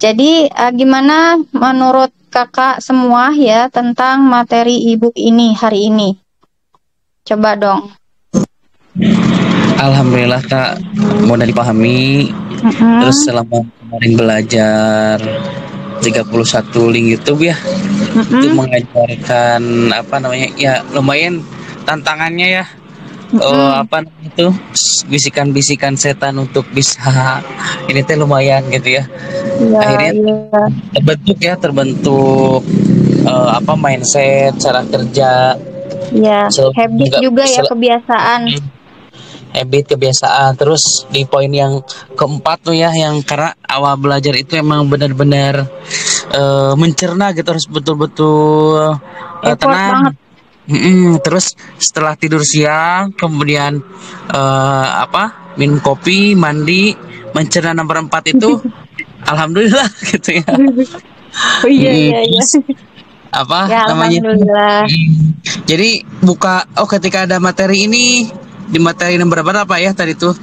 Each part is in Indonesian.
Jadi uh, gimana menurut kakak semua ya tentang materi ebook ini hari ini? Coba dong. Alhamdulillah kak mudah dipahami. Mm -hmm. Terus selama kemarin belajar 31 link YouTube ya, mm -hmm. itu mengajarkan apa namanya ya lumayan tantangannya ya mm-hmm. uh, apa itu bisikan-bisikan setan untuk bisa ini teh lumayan gitu ya. ya Akhirnya ya. terbentuk ya terbentuk uh, apa mindset cara kerja. Ya, so, habit juga, juga ya kebiasaan. Hmm. Habit kebiasaan. Terus di poin yang keempat tuh ya yang karena awal belajar itu emang benar-benar uh, mencerna gitu harus betul-betul uh, tenang. Banget Mm-mm, terus setelah tidur siang, kemudian uh, apa? Minum kopi, mandi, mencerna nomor empat itu, alhamdulillah gitu ya. Oh iya iya iya. Apa ya, namanya? Alhamdulillah. Jadi buka oh ketika ada materi ini di materi nomor berapa ya tadi tuh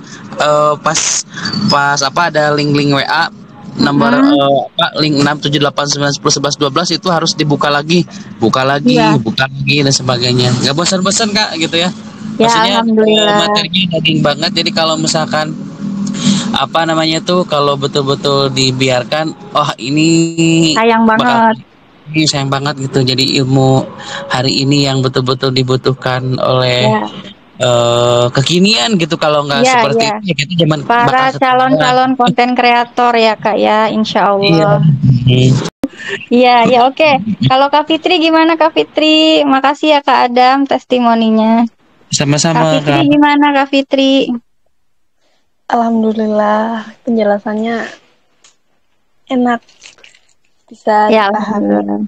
uh, pas pas apa ada link-link WA nomor hmm. uh, link enam tujuh delapan sembilan sepuluh sebelas dua belas itu harus dibuka lagi, buka lagi, ya. buka lagi dan sebagainya. Gak bosan-bosan Kak gitu ya. ya Maksudnya materinya daging banget. Jadi kalau misalkan apa namanya tuh kalau betul-betul dibiarkan oh ini sayang banget ini sayang banget gitu jadi ilmu hari ini yang betul-betul dibutuhkan oleh ya uh, kekinian gitu kalau nggak ya, seperti ya. itu gitu zaman para calon-calon konten kreator ya kak ya insya Allah. Iya ya oke. Okay. kalau Kak Fitri gimana Kak Fitri? Makasih ya Kak Adam testimoninya. Sama-sama Kak Fitri Kak. gimana Kak Fitri? Alhamdulillah penjelasannya enak. Bisa ya, alhamdulillah.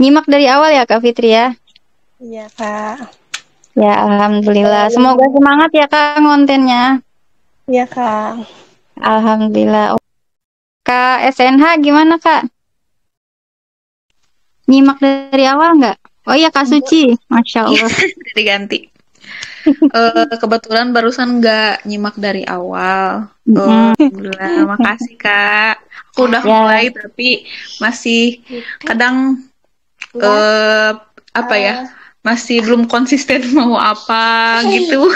nyimak dari awal ya Kak Fitri ya? Iya Kak Ya, alhamdulillah. Semoga semangat ya Kak kontennya. Iya, Kak. Alhamdulillah. Kak SNH gimana, Kak? Nyimak dari awal nggak? Oh iya, Kak Suci. Masya Allah. Diganti. uh, kebetulan barusan nggak nyimak dari awal. Oh, Alhamdulillah, makasih Kak. Aku udah ya. mulai tapi masih kadang uh, apa ya? Masih belum konsisten mau apa gitu.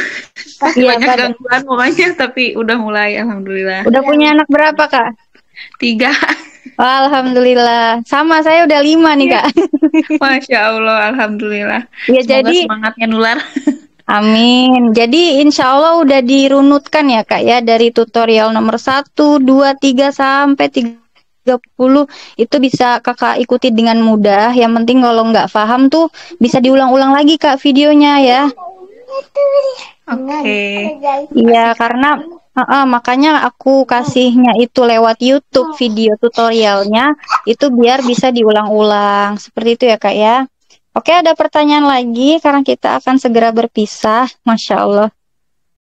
Masih iya, banyak pada. gangguan pokoknya tapi udah mulai alhamdulillah. Udah punya anak berapa kak? Tiga. Alhamdulillah. Sama saya udah lima nih kak. Masya Allah Alhamdulillah. Ya jadi semangatnya nular. Amin. Jadi insya Allah udah dirunutkan ya kak ya dari tutorial nomor 1, 2, 3 sampai 3 30 itu bisa kakak ikuti dengan mudah. Yang penting kalau nggak paham tuh bisa diulang-ulang lagi kak videonya ya. Oke. Okay. Iya karena uh, uh, makanya aku kasihnya itu lewat YouTube video tutorialnya itu biar bisa diulang-ulang seperti itu ya kak ya. Oke ada pertanyaan lagi karena kita akan segera berpisah. Masya Allah.